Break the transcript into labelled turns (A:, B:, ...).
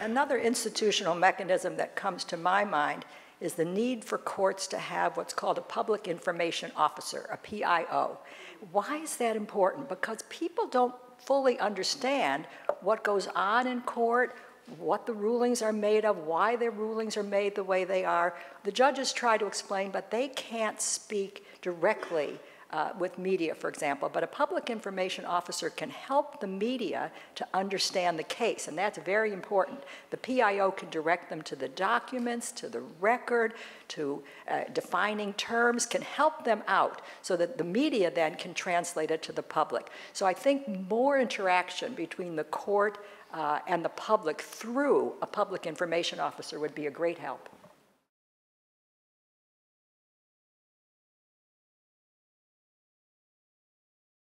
A: Another institutional mechanism that comes to my mind is the need for courts to have what's called a public information officer, a PIO. Why is that important? Because people don't fully understand what goes on in court, what the rulings are made of, why their rulings are made the way they are. The judges try to explain, but they can't speak directly uh, with media, for example, but a public information officer can help the media to understand the case, and that's very important. The PIO can direct them to the documents, to the record, to uh, defining terms, can help them out so that the media then can translate it to the public. So I think more interaction between the court uh, and the public through a public information officer would be a great help.